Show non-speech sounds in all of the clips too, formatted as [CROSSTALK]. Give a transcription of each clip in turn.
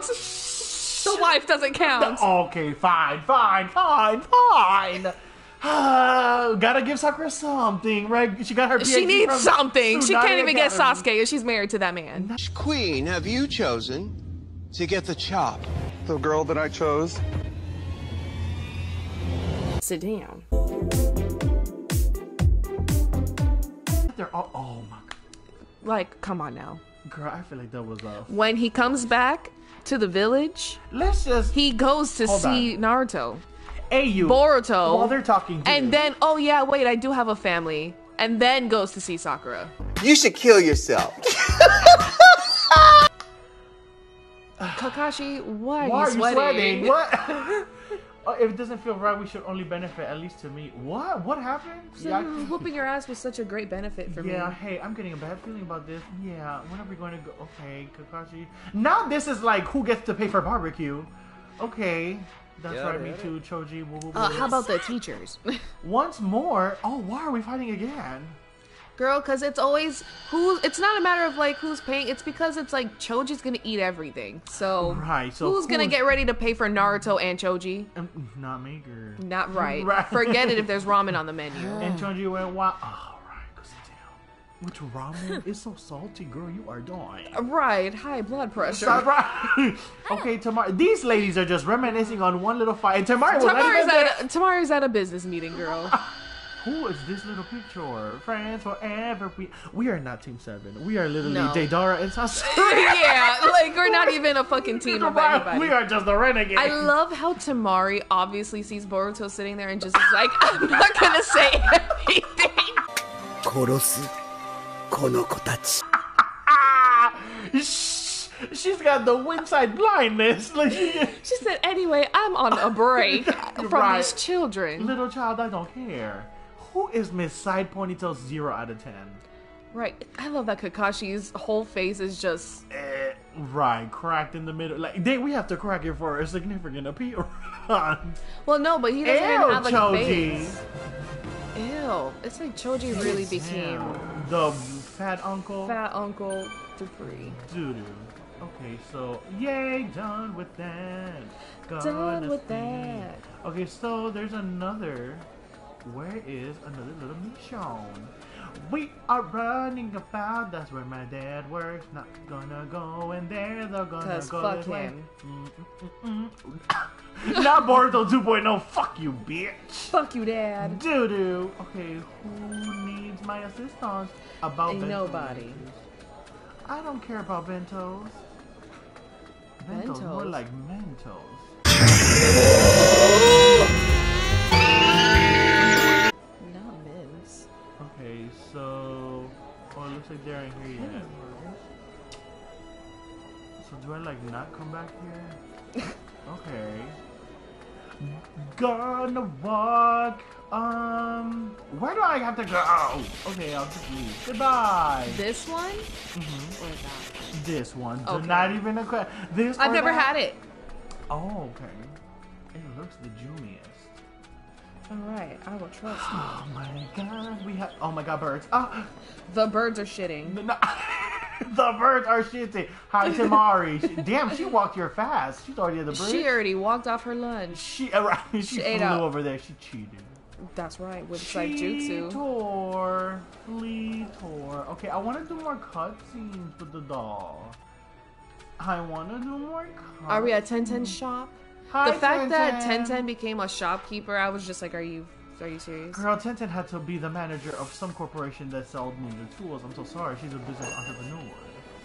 count. The wife doesn't count. Okay, fine, fine, fine, fine. Uh, [SIGHS] gotta give Sakura something, right? She got her. She needs from something. She can't even get Academy. Sasuke if she's married to that man. Which queen have you chosen to get the chop? The girl that I chose. Sit down. They're all, oh my god. Like, come on now. Girl, I feel like that was a. When he comes back to the village, Let's just. he goes to see on. Naruto, Hey, you. Boruto, While they're talking. and too. then, oh yeah, wait, I do have a family, and then goes to see Sakura. You should kill yourself. Kakashi, why are Why you are you sweating? sweating? What? [LAUGHS] Oh, if it doesn't feel right, we should only benefit at least to me. What? What happened? Yeah, I- [LAUGHS] Whooping your ass was such a great benefit for Yeah, me. Yeah, hey, I'm getting a bad feeling about this. Yeah, when are we going to go? Okay, Kakashi. Now this is like who gets to pay for barbecue. Okay, that's Yeah, right, me yeah. too, Choji. Woo, woo, Uh, how about the teachers? [LAUGHS] Once more? Oh, why are we fighting again? Girl, because it's always who. It's not a matter of like who's paying. It's because it's like Choji's gonna eat everything. So Right, so who's gonna get ready to pay for Naruto and Choji? Um, not me, girl. Not [LAUGHS] right. Right. Forget it if there's [LAUGHS] ramen on the menu. And Choji went, wow. Oh, right. Which ramen is so salty, girl? You are dying. Right, high blood pressure. Right. [LAUGHS] okay, tomorrow. These ladies are just reminiscing on one little fight. And Temari was not Tamara's even there. at a, at a business meeting, girl. Who is this little picture? Friends forever. We we are not Team Seven. We are literally no. Deidara and Sasuke. [LAUGHS] yeah, like we're not even a fucking team of [LAUGHS] anybody. We are just the renegade. I love how Temari obviously sees Boruto sitting there and just is like, I'm not gonna say anything. [LAUGHS] she's got the windside blindness. She said, anyway, I'm on a break from right. these children. Little child, I don't care. Who is Miss Side Ponytail zero out of ten? Right. I love that Kakashi's whole face is just Eh, right, cracked in the middle. Like, they, we have to crack it for a significant appearance. well, no, but he doesn't Ew, even have like a face. Ew. It's like Choji really became the fat uncle. fat Uncle Dupree. Doo doo. Okay, so yay, done with that. Done Gonna with that. Okay, so there's another. Where is another little Michonne? We are running about. That's where my dad works. Not gonna go in there. They're gonna 'Cause go fuck this way. him. Mm, mm, mm, mm. [LAUGHS] Not Boruto 2.0. Fuck you, bitch. Fuck you, Dad. Doo doo. Okay, who needs my assistance about Ain't bentos? nobody. I don't care about bentos. Bentos, more like Mentos. [LAUGHS] looks like they're in here yet. So do I like not come back here? [LAUGHS] okay. Gonna walk. Um, where do I have to go? Oh, okay, I'll just leave. Goodbye. This one? Or that? This one. Okay. Not even a question. This. I've never that? had it. Oh, okay. It looks the jumiest. Alright, I will trust you. Oh my god, we have. Oh my god, birds. Oh, The birds are shitting. no, [LAUGHS] the birds are shitting. Hi, Temari. She- Damn, she walked here fast. She's already at the bridge. She already walked off her lunch. She, uh, [LAUGHS] she, She flew over there. She cheated. That's right, with Saijutsu. Fleetor. Fleetor. Okay, I want to do more cutscenes with the doll. I want to do more cutscenes. Are we at Tenten's shop? Hi, the fact that Tenten. Tenten became a shopkeeper, I was just like, are you are you serious? Girl, Tenten had to be the manager of some corporation that sold ninja tools. I'm so sorry. She's a business entrepreneur.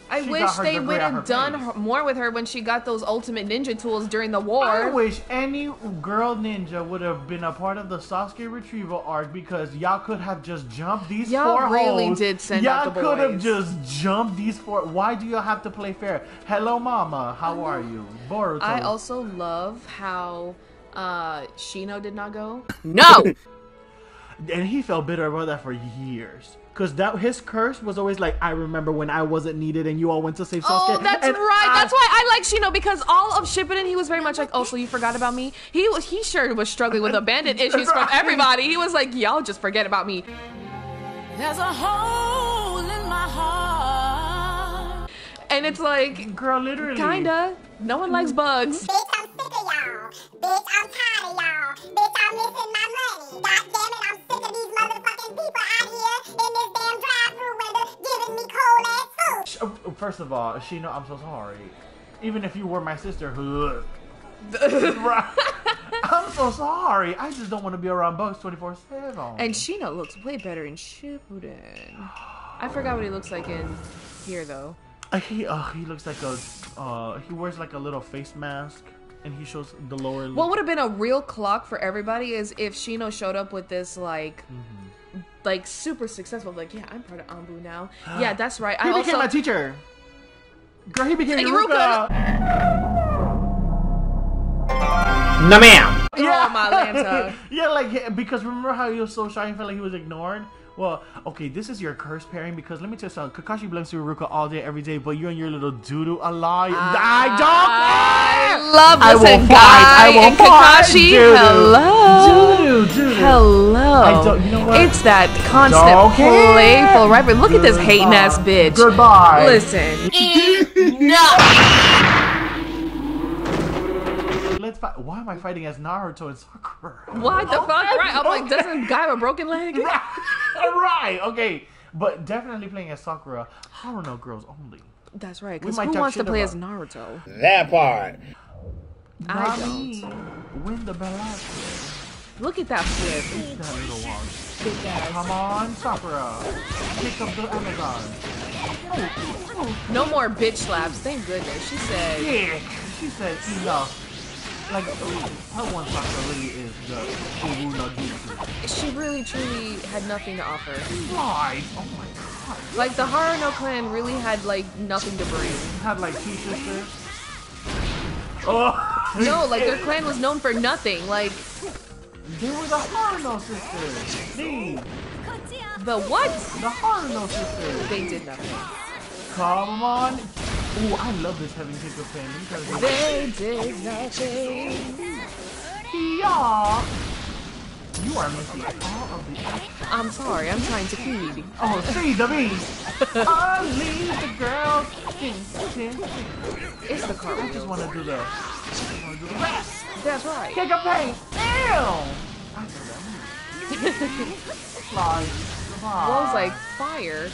I She wish they would have done face. more with her when she got those ultimate ninja tools during the war. I wish any girl ninja would have been a part of the Sasuke retrieval arc because y'all could have just jumped these Y'all four really hoes. did send y'all out the could have just jumped these four. Why do y'all have to play fair? Hello, mama. How are you, Boruto? I also love how uh Shino did not go. [LAUGHS] No. and he felt bitter about that for years. Cause that his curse was always like, I remember when I wasn't needed and you all went to save oh, Sasuke. Oh, that's And right. I- That's why I like Shino because all of Shippuden, he was very much like, oh, so you forgot about me. He was, he sure was struggling with abandoned [LAUGHS] issues from everybody. He was like, y'all just forget about me. There's a hole in my heart. And it's like, girl, literally. kinda. No one likes mm-hmm. bugs. Bitch, I'm sick of y'all. Bitch, I'm tired of y'all. Bitch, I'm missing my money. God damn it, I'm sick of these motherfucking people out First of all, Shino, I'm so sorry. Even if you were my sister, look. [LAUGHS] [LAUGHS] I'm so sorry. I just don't want to be around bugs 24 7. And Shino looks way better in Shippuden. I forgot what he looks like in here though. Uh, he uh, he looks like a uh, he wears like a little face mask and he shows the lower. What would have been a real clock for everybody is if Shino showed up with this like Mm-hmm. Like super successful like yeah I'm part of Anbu now [GASPS] yeah that's right he I became also my teacher. Girl, he became Iruka. Iruka. No ma'am. oh my Lanta [LAUGHS] yeah, like because remember how he was so shy and felt like he was ignored. Well, okay, this is your curse pairing because let me tell you something. Kakashi blames Iruka all day, every day, but you and your little doodoo ally. I I don't. love I will listen fight, Guy I will and fight, Kakashi hello Doodoo, doodoo. hello I don't- you know what? it's that constant Don't playful right but look at this hating ass Goodbye. bitch Goodbye. listen Let's fight. Why am I fighting as Naruto and Sakura? what the fuck right I'm like doesn't Guy have a broken leg [LAUGHS] [LAUGHS] right. Okay. But definitely playing as Sakura. Haruno girls only. that's right because might who wants to shit play as Naruto That part. I Not don't. me. Win the Velasquez. look at that flip That little one. big ass Come on, Sakura. Pick up the Amazon. No more bitch slaps. Thank goodness. She said, Yeah. She said enough. Like, part one Sakura really is the no Jutsu. she really truly had nothing to offer. Right. Oh my god. Like the Haruno clan really had like nothing to bring. Had like two sisters. Oh. oh. No, like their clan was known for nothing. Like They were the Haruno sisters. See, the what? the Haruno sisters. They did nothing. Come on. Ooh, I love this having pick up pen. Because They did nothing. yeah. You are missing all of the action. I'm sorry. I'm trying to feed. Oh, see the beast. Unleash the girls. It's the car. I just want to do the. I want to do the rest. That's right. Kick a pain. Ew. I said that. Fly. What was like fire?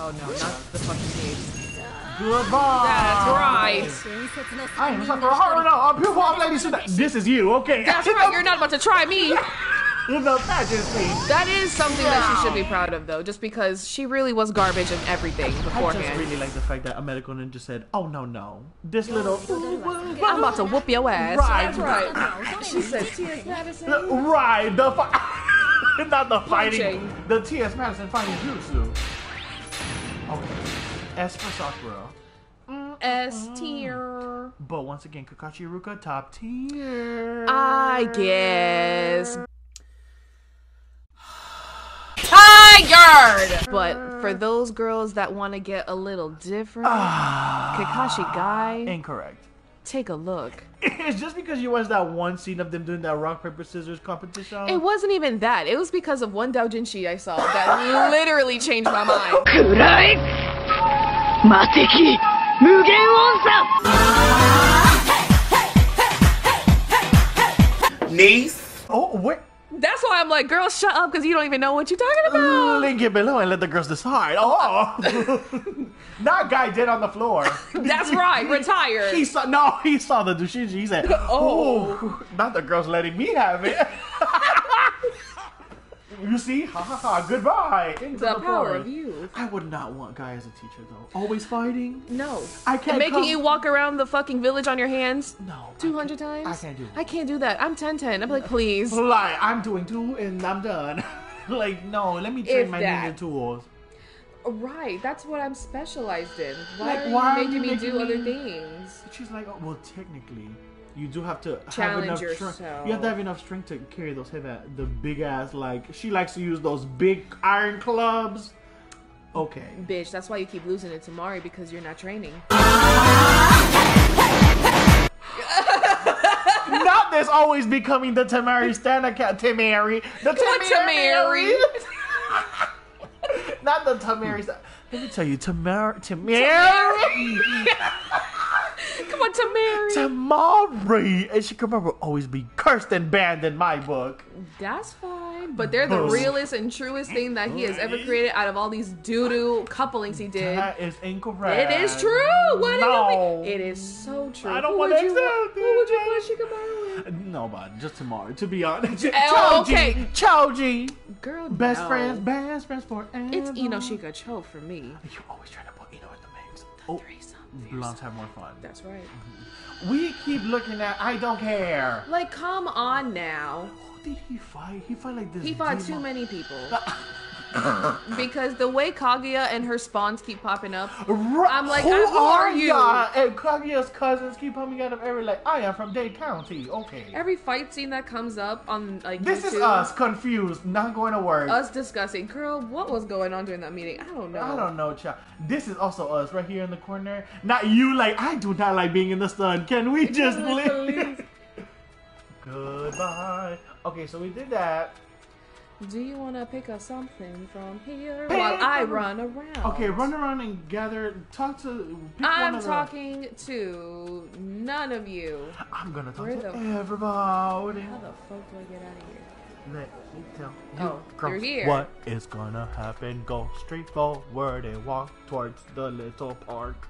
Oh no, not the fucking gates. Goodbye. That's right. I am Sakura Haruno, a pupil of Lady Tsunade. This is you, okay? That's right. You're not about to try me. [LAUGHS] the majesty. That is something that she should be proud of, though, just because she really was garbage in everything beforehand. I just really like the fact that a medical ninja said, "Oh no, no, this little I'm about to whoop your ass. Right. That's right. She said, T.S. Madison. right the fi- [LAUGHS] not the fighting, Punching. the T.S. Madison fighting jutsu." Okay, S for Sakura, mm, S tier. but once again, Kakashi Ruka top tier. I guess. [SIGHS] Tired! But for those girls that want to get a little different, ah. Kakashi Guy, Incorrect. take a look. It's just because you watched that one scene of them doing that rock paper scissors competition. It wasn't even that. It was because of one doujinshi I saw that [LAUGHS] literally changed my mind. 魔石無限温差 Niece? Oh, what? That's why I'm like, girl, shut up because you don't even know what you're talking about. Link it below and let the girls decide. Oh, [LAUGHS] not guy dead on the floor. [LAUGHS] That's right, retired. He saw no, he saw the doujinshi. He said, [LAUGHS] oh. oh, not the girls letting me have it you see, ha ha ha. Goodbye. Into The power forest. of youth. I would not want guy as a teacher though. Always fighting. No. I can't And making come- you walk around the fucking village on your hands No. 200 times? I can't do I can't do that. I'm 10 10. I'm like, please. Like I'm doing two and I'm done. [LAUGHS] like no, let me train If my that. ninja tools. Right, that's what I'm specialized in. Why Like, are you why are making you me making do other things? She's like, oh, well, technically, you do have to Challenge have enough strength. yourself. You have to have enough strength to carry those heavy, the big ass. Like she likes to use those big iron clubs. Okay. Bitch, that's why you keep losing it to Mari because you're not training. Not this always becoming the Temari stand account. Temari. The Temari. [LAUGHS] Not the Temari. Let me tell you, Temari. Temari. [LAUGHS] want Temari. Temari and Shikamaru will always be cursed and banned in my book. That's fine, but they're the realest and truest thing that he has ever created out of all these doo doo couplings he did. That is incorrect. It is true. What do you no. mean? It is so true. I don't Who would you accept Who would you it. put Shikamaru with? Nobody, just tomorrow, To be honest, Oh, Choji, okay. Choji, Girl, best no. friends, best friends forever. It's Inoshika Cho for me. You always try to put Ino in the mix. Oh, Threesome. Blondes have more fun. That's right. Mm-hmm. We keep looking at. I don't care. Like, come on now. Who did he fight? He fought like this. He fought demon- too many people. [LAUGHS] [LAUGHS] because the way Kaguya and her spawns keep popping up, I'm like, who who are you? ya? And Kaguya's cousins keep coming out of every like. I am from Dade County. Okay. every fight scene that comes up on like this is us confused, not going to work. us discussing, girl, what was going on during that meeting? I don't know. I don't know, child. This is also us right here in the corner. Not you, like I do not like being in the sun. Can we [LAUGHS] just leave? [LAUGHS] Goodbye. Okay, so we did that. Do you want to pick up something from here Pick while I up- run around? Okay, run around and gather. Talk to. I'm one of the- talking to none of you. I'm gonna talk Where to the- everybody. How the fuck do I get out of here? Let me tell Oh, you're here. What is gonna happen? Go straight forward and walk towards the little park.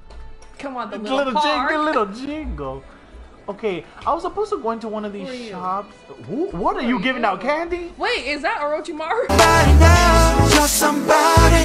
Come on, the little, little, park. jingle, little jingle. Okay, I was supposed to go into one of these Who shops. Who, what are you giving you? out candy? Wait, is that Orochimaru? You're somebody,